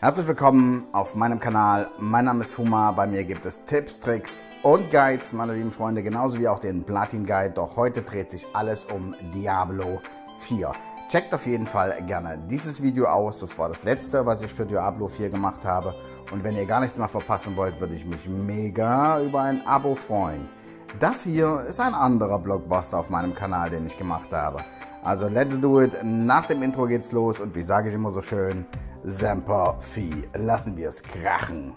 Herzlich willkommen auf meinem Kanal. Mein Name ist Fuma. Bei mir gibt es Tipps, Tricks und Guides, meine lieben Freunde, genauso wie auch den Platin Guide. Doch heute dreht sich alles um Diablo 4. Checkt auf jeden Fall gerne dieses Video aus. Das war das letzte, was ich für Diablo 4 gemacht habe. Und wenn ihr gar nichts mehr verpassen wollt, würde ich mich mega über ein Abo freuen. Das hier ist ein anderer Blockbuster auf meinem Kanal, den ich gemacht habe. Also let's do it. Nach dem Intro geht's los und wie sage ich immer so schön, Semper Fi. Lassen wir es krachen.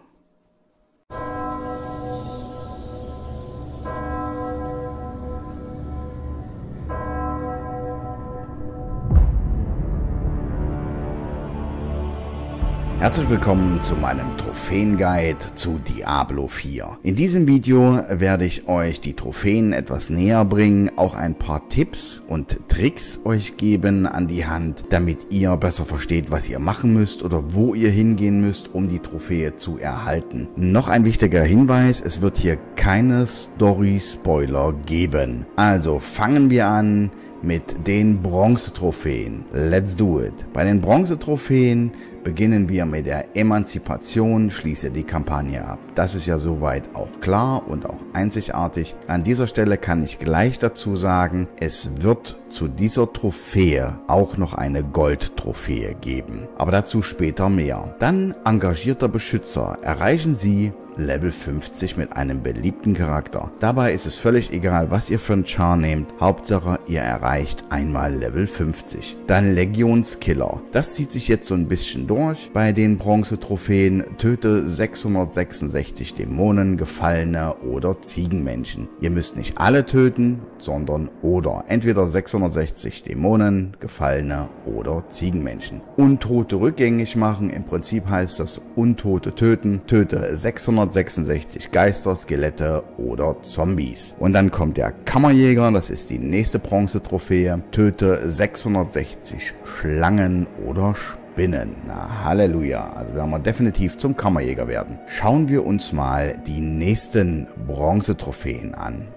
Herzlich willkommen zu meinem Trophäenguide zu Diablo 4. In diesem Video werde ich euch die Trophäen etwas näher bringen, auch ein paar Tipps und Tricks euch geben an die Hand, damit ihr besser versteht, was ihr machen müsst oder wo ihr hingehen müsst, um die Trophäe zu erhalten. Noch ein wichtiger Hinweis, es wird hier keine Story-Spoiler geben. Also fangen wir an mit den Bronzetrophäen. Let's do it. Bei den Bronzetrophäen beginnen wir mit der Emanzipation, schließe die Kampagne ab. Das ist ja soweit auch klar und auch einzigartig. An dieser Stelle kann ich gleich dazu sagen, es wird zu dieser Trophäe auch noch eine Goldtrophäe geben. Aber dazu später mehr. Dann engagierter Beschützer. Erreichen Sie Level 50 mit einem beliebten Charakter. Dabei ist es völlig egal, was ihr für einen Char nehmt. Hauptsache, ihr erreicht einmal Level 50. Dann Legionskiller. Das zieht sich jetzt so ein bisschen durch. Bei den Bronze-Trophäen töte 666 Dämonen, Gefallene oder Ziegenmenschen. Ihr müsst nicht alle töten, sondern oder. Entweder 660 Dämonen, Gefallene oder Ziegenmenschen. Untote rückgängig machen. Im Prinzip heißt das Untote töten. Töte 600 266 Geister, Skelette oder Zombies. Und dann kommt der Kammerjäger, das ist die nächste Bronze-Trophäe. Töte 660 Schlangen oder Spinnen. Na, Halleluja. Also werden wir definitiv zum Kammerjäger werden. Schauen wir uns mal die nächsten Bronze-Trophäen an.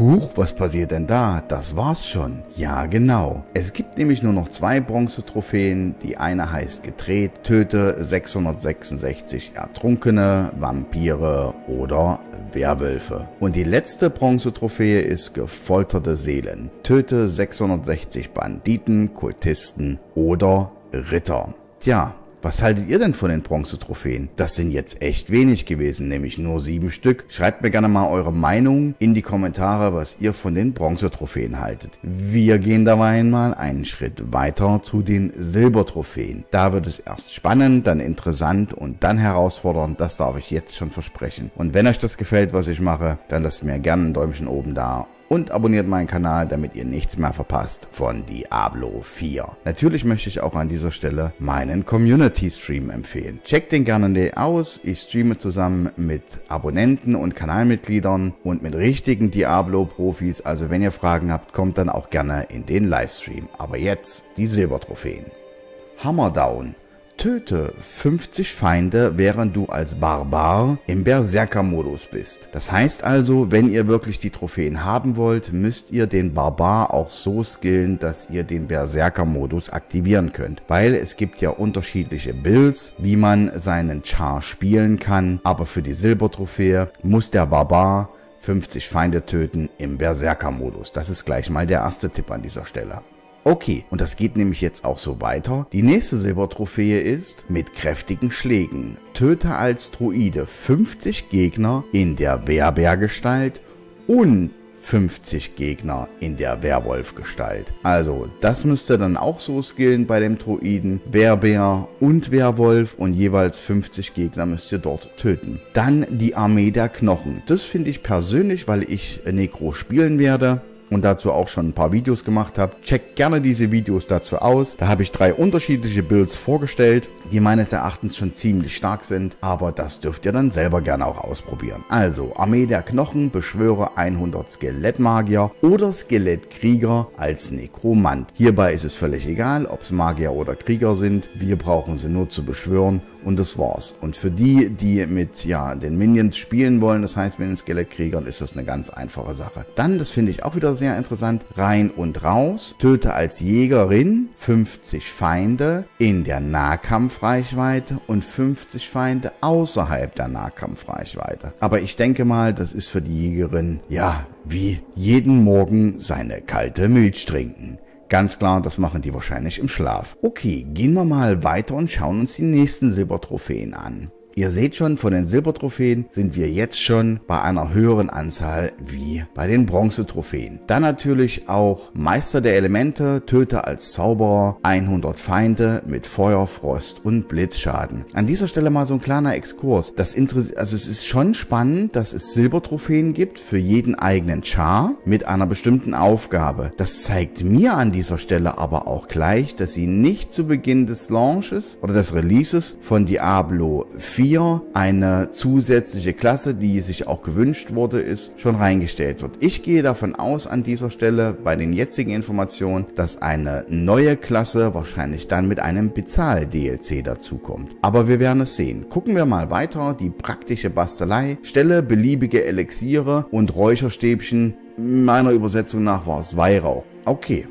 Huch, was passiert denn da? Das war's schon. Ja, genau. Es gibt nämlich nur noch zwei Bronzetrophäen. Die eine heißt gedreht, töte 666 Ertrunkene, Vampire oder Werwölfe. Und die letzte Bronzetrophäe ist gefolterte Seelen. Töte 660 Banditen, Kultisten oder Ritter. Tja, was haltet ihr denn von den Bronzetrophäen? Das sind jetzt echt wenig gewesen, nämlich nur sieben Stück. Schreibt mir gerne mal eure Meinung in die Kommentare, was ihr von den Bronzetrophäen haltet. Wir gehen dabei mal einen Schritt weiter zu den Silbertrophäen. Da wird es erst spannend, dann interessant und dann herausfordernd. Das darf ich jetzt schon versprechen. Und wenn euch das gefällt, was ich mache, dann lasst mir gerne ein Däumchen oben da und abonniert meinen Kanal, damit ihr nichts mehr verpasst von Diablo 4. Natürlich möchte ich auch an dieser Stelle meinen Community Stream empfehlen. Checkt den gerne aus. Ich streame zusammen mit Abonnenten und Kanalmitgliedern und mit richtigen Diablo-Profis. Also wenn ihr Fragen habt, kommt dann auch gerne in den Livestream. Aber jetzt die Silbertrophäen. Hammerdown Töte 50 Feinde, während du als Barbar im Berserker-Modus bist. Das heißt also, wenn ihr wirklich die Trophäen haben wollt, müsst ihr den Barbar auch so skillen, dass ihr den Berserker-Modus aktivieren könnt. Weil es gibt ja unterschiedliche Builds, wie man seinen Char spielen kann. Aber für die Silbertrophäe muss der Barbar 50 Feinde töten im Berserker-Modus. Das ist gleich mal der erste Tipp an dieser Stelle. Okay, und das geht nämlich jetzt auch so weiter. Die nächste Silbertrophäe ist mit kräftigen Schlägen. Töte als Druide 50 Gegner in der Werbeergestalt und 50 Gegner in der Werwolf-Gestalt. Also, das müsste dann auch so skillen bei dem Druiden. Werbär und Werwolf und jeweils 50 Gegner müsst ihr dort töten. Dann die Armee der Knochen. Das finde ich persönlich, weil ich Necro spielen werde, und dazu auch schon ein paar Videos gemacht habe. Checkt gerne diese Videos dazu aus. Da habe ich drei unterschiedliche Builds vorgestellt, die meines Erachtens schon ziemlich stark sind, aber das dürft ihr dann selber gerne auch ausprobieren. Also Armee der Knochen, beschwöre 100 Skelettmagier oder Skelettkrieger als Nekromant. Hierbei ist es völlig egal, ob es Magier oder Krieger sind. Wir brauchen sie nur zu beschwören und das war's. Und für die, die mit ja, den Minions spielen wollen, das heißt mit den Skelettkriegern, ist das eine ganz einfache Sache. Dann, das finde ich auch wieder sehr interessant. Rein und raus. Töte als Jägerin 50 Feinde in der Nahkampfreichweite und 50 Feinde außerhalb der Nahkampfreichweite. Aber ich denke mal, das ist für die Jägerin, ja, wie jeden Morgen seine kalte Milch trinken. Ganz klar, das machen die wahrscheinlich im Schlaf. Okay, gehen wir mal weiter und schauen uns die nächsten Silbertrophäen an. Ihr seht schon, von den Silbertrophäen sind wir jetzt schon bei einer höheren Anzahl wie bei den Bronzetrophäen. Dann natürlich auch Meister der Elemente, Töte als Zauberer, 100 Feinde mit Feuer, Frost und Blitzschaden. An dieser Stelle mal so ein kleiner Exkurs. Das interessiert, also es ist schon spannend, dass es Silbertrophäen gibt für jeden eigenen Char mit einer bestimmten Aufgabe. Das zeigt mir an dieser Stelle aber auch gleich, dass sie nicht zu Beginn des Launches oder des Releases von Diablo 4 4 eine zusätzliche Klasse, die sich auch gewünscht wurde, ist, schon reingestellt wird. Ich gehe davon aus an dieser Stelle bei den jetzigen Informationen, dass eine neue Klasse wahrscheinlich dann mit einem Bezahl-DLC dazukommt. Aber wir werden es sehen. Gucken wir mal weiter. Die praktische Bastelei. Stelle beliebige Elixiere und Räucherstäbchen. Meiner Übersetzung nach war es Weihrauch. Okay,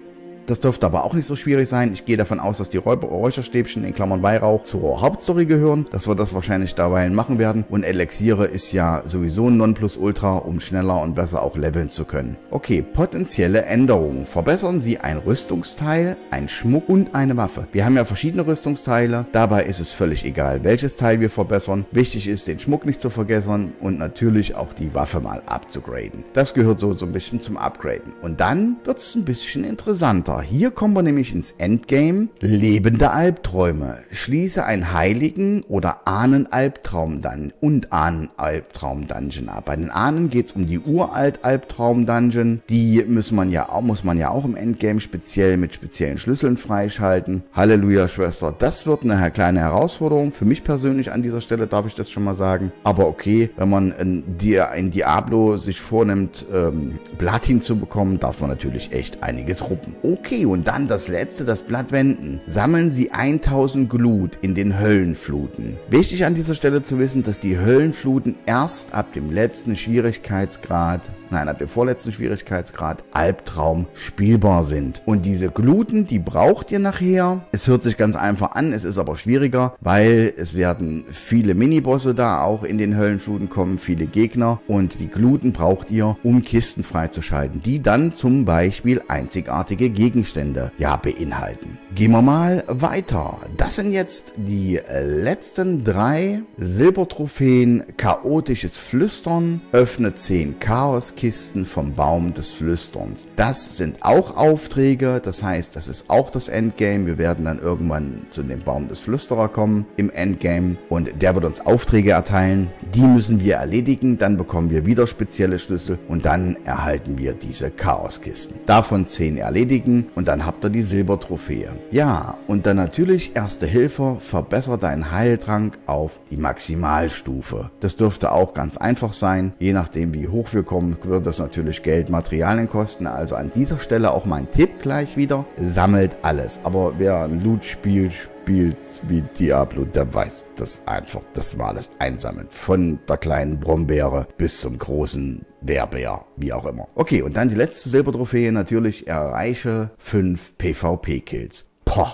das dürfte aber auch nicht so schwierig sein. Ich gehe davon aus, dass die Räucherstäbchen in Klammern Weihrauch zur Hauptstory gehören, dass wir das wahrscheinlich dabei machen werden. Und Elixiere ist ja sowieso ein Nonplusultra, um schneller und besser auch leveln zu können. Okay, potenzielle Änderungen. Verbessern Sie ein Rüstungsteil, ein Schmuck und eine Waffe. Wir haben ja verschiedene Rüstungsteile. Dabei ist es völlig egal, welches Teil wir verbessern. Wichtig ist, den Schmuck nicht zu vergessen und natürlich auch die Waffe mal abzugraden. Das gehört so, so ein bisschen zum Upgraden. Und dann wird es ein bisschen interessanter. Hier kommen wir nämlich ins Endgame. Lebende Albträume. Schließe ein Heiligen- oder Ahnen-Albtraum-Dungeon und Ahnen-Albtraum-Dungeon ab. Bei den Ahnen geht es um die Uralt-Albtraum-Dungeon. Die muss man, ja auch, muss man ja auch im Endgame speziell mit speziellen Schlüsseln freischalten. Halleluja, Schwester. Das wird eine kleine Herausforderung. Für mich persönlich an dieser Stelle darf ich das schon mal sagen. Aber okay, wenn man in, Diablo sich vornimmt, ähm, Platin zu bekommen, darf man natürlich echt einiges ruppen. Okay. Okay, und dann das letzte, das Blatt wenden. Sammeln Sie 1000 Glut in den Höllenfluten. Wichtig an dieser Stelle zu wissen, dass die Höllenfluten erst ab dem letzten Schwierigkeitsgrad nein, ab dem vorletzten Schwierigkeitsgrad Albtraum spielbar sind. Und diese Gluten, die braucht ihr nachher. Es hört sich ganz einfach an, es ist aber schwieriger, weil es werden viele Minibosse da auch in den Höllenfluten kommen, viele Gegner und die Gluten braucht ihr, um Kisten freizuschalten, die dann zum Beispiel einzigartige Gegenstände ja beinhalten. Gehen wir mal weiter. Das sind jetzt die letzten drei Silbertrophäen Chaotisches Flüstern, öffne 10 Chaos Kisten vom Baum des Flüsterns. Das sind auch Aufträge, das heißt, das ist auch das Endgame. Wir werden dann irgendwann zu dem Baum des Flüsterer kommen im Endgame und der wird uns Aufträge erteilen. Die müssen wir erledigen, dann bekommen wir wieder spezielle Schlüssel und dann erhalten wir diese Chaoskisten. Davon 10 erledigen und dann habt ihr die Silbertrophäe. Ja, und dann natürlich Erste Hilfe, verbessere deinen Heiltrank auf die Maximalstufe. Das dürfte auch ganz einfach sein, je nachdem wie hoch wir kommen, wird das natürlich Geld, Materialien kosten. Also an dieser Stelle auch mein Tipp gleich wieder. Sammelt alles. Aber wer ein Loot-Spiel spielt wie Diablo, der weiß das einfach. Das war alles einsammeln. Von der kleinen Brombeere bis zum großen Wehrbär, wie auch immer. Okay, und dann die letzte Silbertrophäe natürlich. Erreiche 5 PvP-Kills. Poh.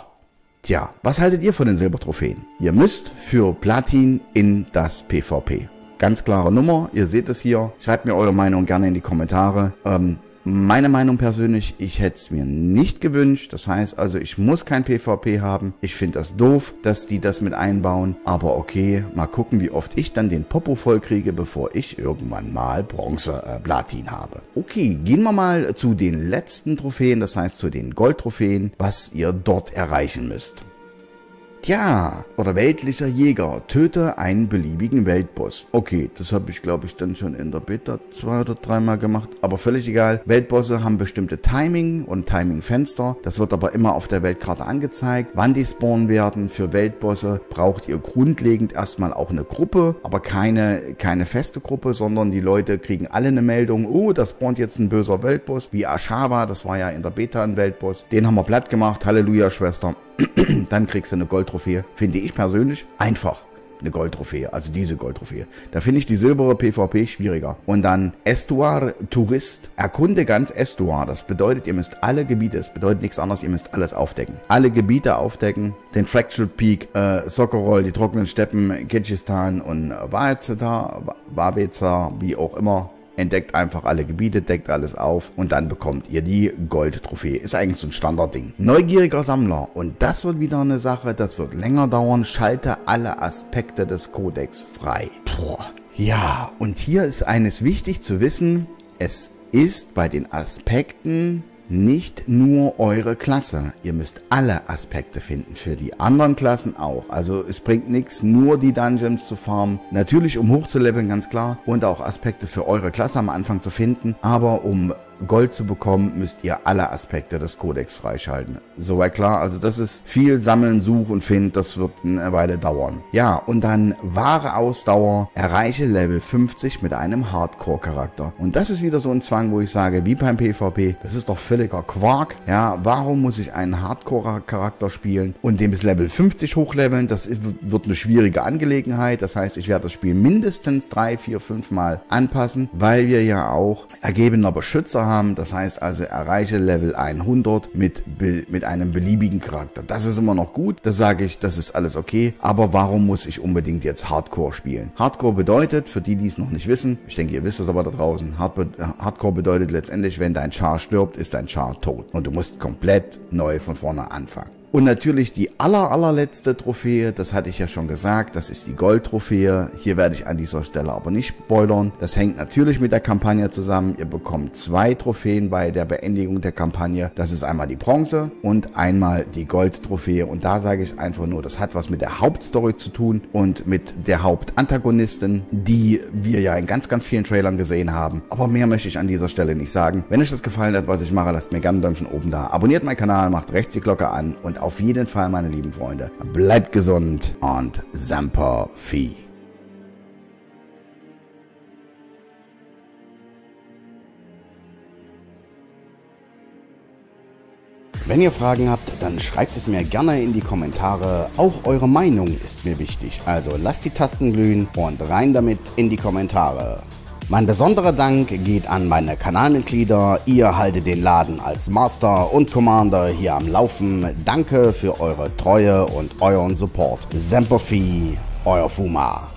Tja, was haltet ihr von den Silbertrophäen? Ihr müsst für Platin in das PvP. Ganz klare Nummer, ihr seht es hier. Schreibt mir eure Meinung gerne in die Kommentare. Ähm, meine Meinung persönlich, ich hätte es mir nicht gewünscht. Das heißt also, ich muss kein PvP haben. Ich finde das doof, dass die das mit einbauen. Aber okay, mal gucken, wie oft ich dann den Popo voll kriege, bevor ich irgendwann mal Bronze, äh, Platin habe. Okay, gehen wir mal zu den letzten Trophäen, das heißt zu den Goldtrophäen, was ihr dort erreichen müsst. Tja, oder weltlicher Jäger, töte einen beliebigen Weltboss. Okay, das habe ich glaube ich dann schon in der Beta zwei oder dreimal gemacht, aber völlig egal. Weltbosse haben bestimmte Timing und Timingfenster. Das wird aber immer auf der Weltkarte angezeigt, wann die spawnen werden. Für Weltbosse braucht ihr grundlegend erstmal auch eine Gruppe, aber keine, keine feste Gruppe, sondern die Leute kriegen alle eine Meldung, oh, das spawnt jetzt ein böser Weltboss, wie Ashava, das war ja in der Beta ein Weltboss. Den haben wir platt gemacht, Halleluja, Schwester. dann kriegst du eine Goldtrophäe. Finde ich persönlich einfach. eine Goldtrophäe, also diese Goldtrophäe. Da finde ich die silbere PvP schwieriger. Und dann Estuar Tourist. Erkunde ganz Estuar. Das bedeutet, ihr müsst alle Gebiete, es bedeutet nichts anderes, ihr müsst alles aufdecken. Alle Gebiete aufdecken. Den Fractured Peak, äh, Sokorol, die trockenen Steppen, Kirgistan und Wazeta, Wabeza, wie auch immer entdeckt einfach alle Gebiete, deckt alles auf und dann bekommt ihr die Goldtrophäe. Ist eigentlich so ein Standardding. Neugieriger Sammler und das wird wieder eine Sache, das wird länger dauern. Schalte alle Aspekte des Codex frei. Boah. Ja, und hier ist eines wichtig zu wissen. Es ist bei den Aspekten nicht nur eure Klasse. Ihr müsst alle Aspekte finden, für die anderen Klassen auch. Also es bringt nichts, nur die Dungeons zu farmen. Natürlich, um hochzuleveln, ganz klar. Und auch Aspekte für eure Klasse am Anfang zu finden. Aber um Gold zu bekommen, müsst ihr alle Aspekte des Codex freischalten. Soweit klar, also das ist viel Sammeln, Such und Find, das wird eine Weile dauern. Ja, und dann wahre Ausdauer, erreiche Level 50 mit einem Hardcore-Charakter. Und das ist wieder so ein Zwang, wo ich sage, wie beim PvP, das ist doch völliger Quark. Ja, warum muss ich einen Hardcore-Charakter spielen und den bis Level 50 hochleveln? Das wird eine schwierige Angelegenheit. Das heißt, ich werde das Spiel mindestens drei, vier, fünf Mal anpassen, weil wir ja auch ergebener Beschützer haben. Das heißt also, erreiche Level 100 mit, mit einem beliebigen Charakter. Das ist immer noch gut. Das sage ich, das ist alles okay. Aber warum muss ich unbedingt jetzt Hardcore spielen? Hardcore bedeutet, für die, die es noch nicht wissen, ich denke, ihr wisst es aber da draußen, Hardcore bedeutet letztendlich, wenn dein Char stirbt, ist dein Char tot. Und du musst komplett neu von vorne anfangen. Und natürlich die aller, allerletzte Trophäe, das hatte ich ja schon gesagt, das ist die Gold-Trophäe. Hier werde ich an dieser Stelle aber nicht spoilern. Das hängt natürlich mit der Kampagne zusammen. Ihr bekommt zwei Trophäen bei der Beendigung der Kampagne. Das ist einmal die Bronze und einmal die Gold-Trophäe. Und da sage ich einfach nur, das hat was mit der Hauptstory zu tun und mit der Hauptantagonistin, die wir ja in ganz, ganz vielen Trailern gesehen haben. Aber mehr möchte ich an dieser Stelle nicht sagen. Wenn euch das gefallen hat, was ich mache, lasst mir gerne einen Däumchen oben da. Abonniert meinen Kanal, macht rechts die Glocke an und auf jeden Fall, meine lieben Freunde, bleibt gesund und Semper Fi. Wenn ihr Fragen habt, dann schreibt es mir gerne in die Kommentare. Auch eure Meinung ist mir wichtig. Also lasst die Tasten glühen und rein damit in die Kommentare. Mein besonderer Dank geht an meine Kanalmitglieder. Ihr haltet den Laden als Master und Commander hier am Laufen. Danke für eure Treue und euren Support. Semper euer Fuma.